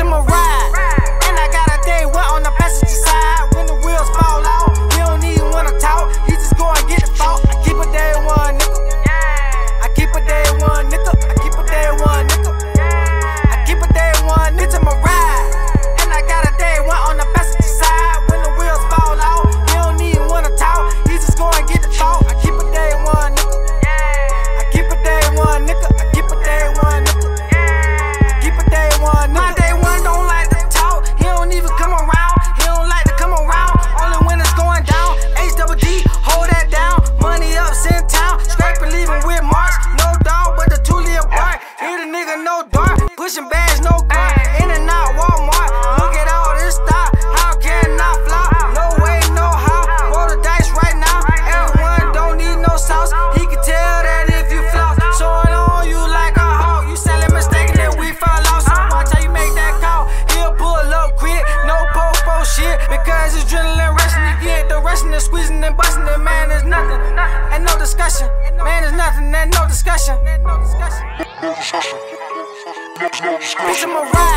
I'm a squeezing and squeezing and busting and man is nothing. Ain't no discussion. Man is nothing. Ain't no discussion. No discussion. No discussion. No discussion.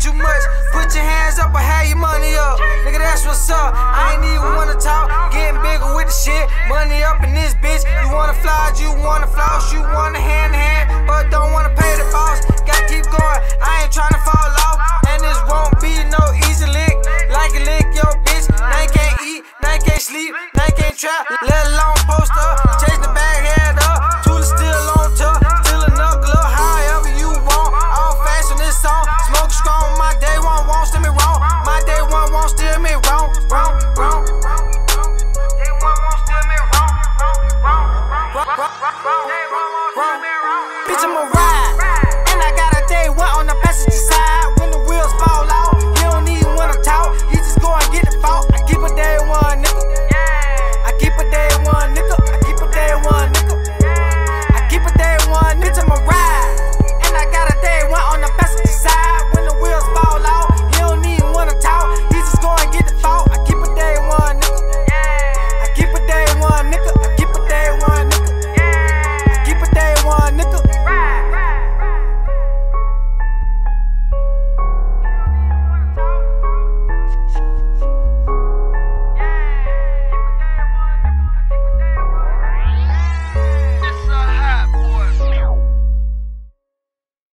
too much. Put your hands up or have your money up. Nigga, that's what's up. I ain't even wanna talk. Getting bigger with the shit. Money up in this bitch. You wanna fly, you wanna floss, you wanna hand hand, but don't wanna pay the boss. Gotta keep going. I ain't trying to fall